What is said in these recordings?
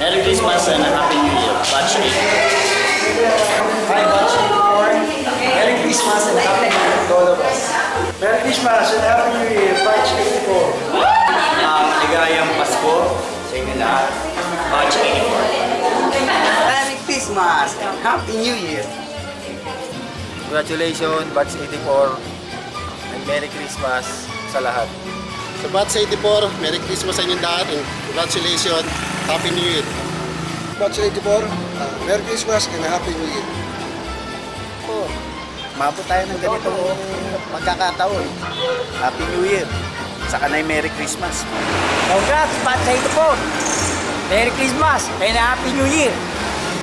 Merry Christmas and a Happy New Year. Batch 8. Hi, Batch 84. Merry Christmas and Happy New Year to all of us. Merry Christmas and Happy New Year, Batch 84. Um, ligayang Pasko sa inyo lahat. Batch 84. Merry Christmas and Happy New Year! Congratulations, Batch 84. And Merry Christmas sa lahat. Sa Batch 84, Merry Christmas sa inyong lahat and congratulations, Happy New Year. Batch 84, uh, Merry Christmas and Happy New Year. Oh, mabot tayo ng ganitong magkakataon. Happy New Year. Saka na Merry Christmas. Congrats, Batch 84! Merry Christmas and Happy New Year!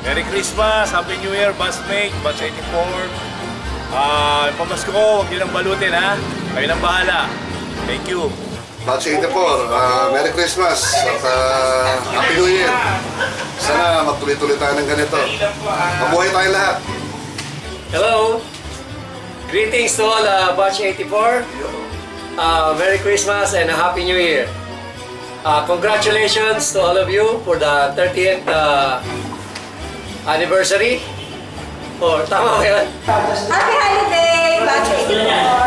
Merry Christmas, Happy New Year, Busmate, Batch 84. Ah, yung pamasko ko, huwag nyo nang balutin ha. Kayo nang bahala. Thank you. Batch 84, uh, Merry Christmas at uh, Magtuloy-tuloy tayo ng ganito. Mabuhay tayo lahat. Hello! Greetings to all uh, Batch 84. Uh, Merry Christmas and a Happy New Year. Uh, congratulations to all of you for the 30th uh, anniversary. Or tama ba yun? Happy holiday, Batch 84!